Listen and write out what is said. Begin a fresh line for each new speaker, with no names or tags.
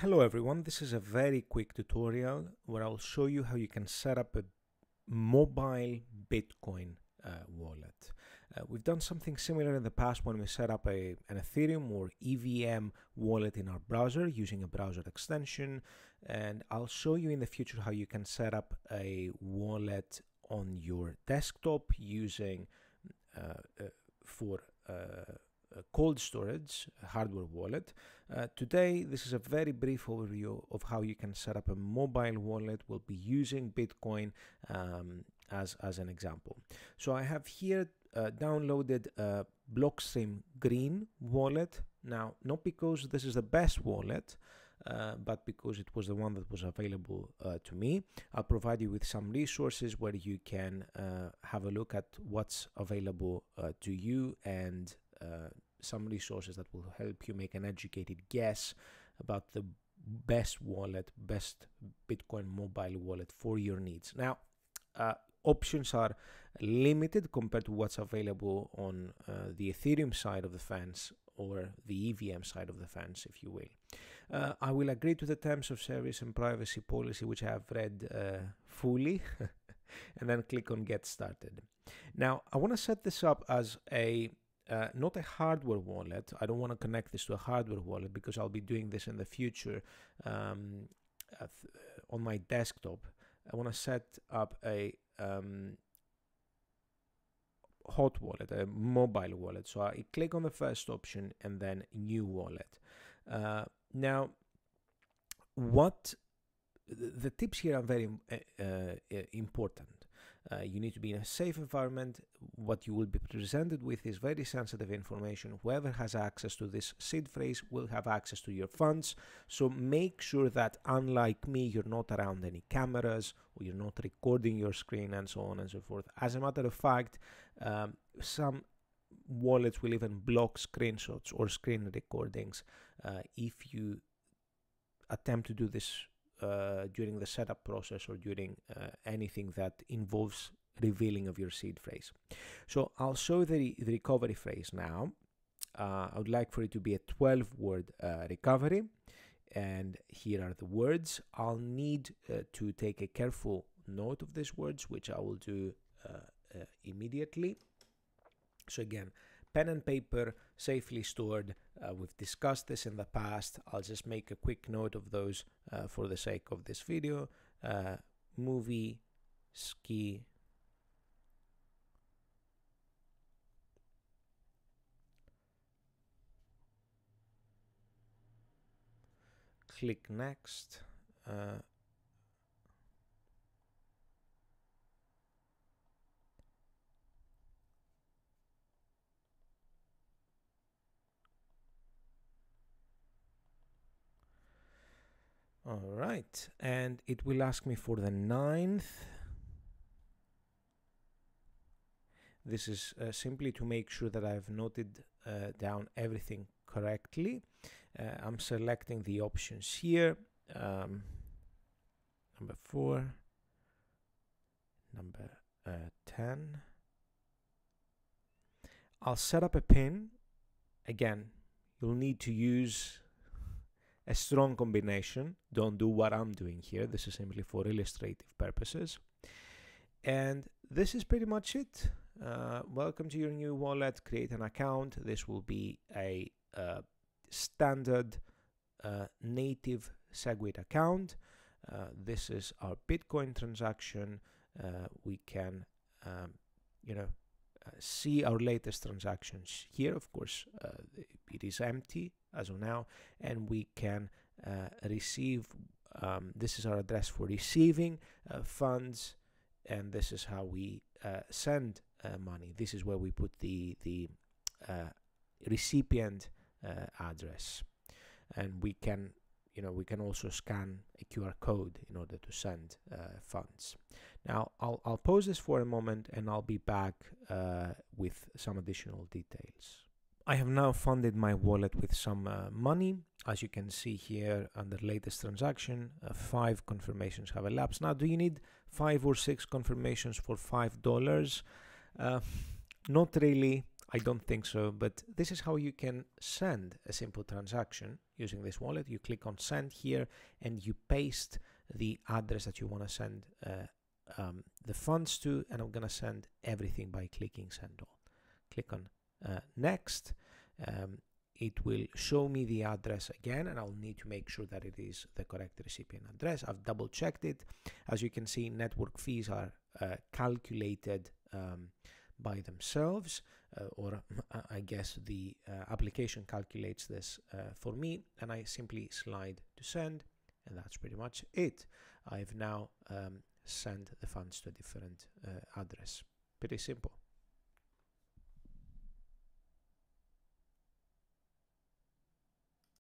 Hello everyone, this is a very quick tutorial where I'll show you how you can set up a mobile Bitcoin uh, wallet. Uh, we've done something similar in the past when we set up a, an Ethereum or EVM wallet in our browser using a browser extension and I'll show you in the future how you can set up a wallet on your desktop using uh, uh for uh, cold storage hardware wallet. Uh, today, this is a very brief overview of how you can set up a mobile wallet. We'll be using Bitcoin um, as, as an example. So I have here uh, downloaded a Blockstream Green wallet. Now, not because this is the best wallet, uh, but because it was the one that was available uh, to me. I'll provide you with some resources where you can uh, have a look at what's available uh, to you and uh, some resources that will help you make an educated guess about the best wallet, best Bitcoin mobile wallet for your needs. Now, uh, options are limited compared to what's available on uh, the Ethereum side of the fence or the EVM side of the fence, if you will. Uh, I will agree to the terms of service and privacy policy, which I have read uh, fully, and then click on Get Started. Now, I want to set this up as a uh, not a hardware wallet. I don't want to connect this to a hardware wallet because I'll be doing this in the future um, uh, on my desktop. I want to set up a um, hot wallet, a mobile wallet. So I click on the first option and then new wallet. Uh, now, what the tips here are very uh, uh important. Uh, you need to be in a safe environment. What you will be presented with is very sensitive information. Whoever has access to this seed phrase will have access to your funds. So make sure that, unlike me, you're not around any cameras or you're not recording your screen and so on and so forth. As a matter of fact, um, some wallets will even block screenshots or screen recordings uh, if you attempt to do this uh, during the setup process or during uh, anything that involves revealing of your seed phrase. So I'll show the, the recovery phrase now. Uh, I would like for it to be a 12 word uh, recovery. And here are the words. I'll need uh, to take a careful note of these words, which I will do immediately. So again, pen and paper safely stored. Uh, we've discussed this in the past. I'll just make a quick note of those uh, for the sake of this video. Uh, movie, ski, click next. Uh, All right, and it will ask me for the ninth. This is uh, simply to make sure that I've noted uh, down everything correctly. Uh, I'm selecting the options here. Um, number four, number uh, 10. I'll set up a pin. Again, you'll need to use a strong combination. Don't do what I'm doing here. This is simply for illustrative purposes. And this is pretty much it. Uh, welcome to your new wallet. Create an account. This will be a uh, standard uh, native SegWit account. Uh, this is our Bitcoin transaction. Uh, we can, um, you know, see our latest transactions here. Of course, it is empty as of now and we can uh, receive um, this is our address for receiving uh, funds and this is how we uh, send uh, money this is where we put the the uh, recipient uh, address and we can you know we can also scan a QR code in order to send funds now I'll, I'll pause this for a moment and I'll be back with some additional details I have now funded my wallet with some uh, money. As you can see here under latest transaction, uh, five confirmations have elapsed. Now, do you need five or six confirmations for five dollars? Uh, not really. I don't think so, but this is how you can send a simple transaction using this wallet. You click on send here and you paste the address that you want to send uh, um, the funds to, and I'm going to send everything by clicking send all. Click on uh, next. Um, it will show me the address again and I'll need to make sure that it is the correct recipient address. I've double checked it. As you can see, network fees are uh, calculated um, by themselves uh, or I guess the uh, application calculates this uh, for me and I simply slide to send and that's pretty much it. I've now um, sent the funds to a different uh, address. Pretty simple.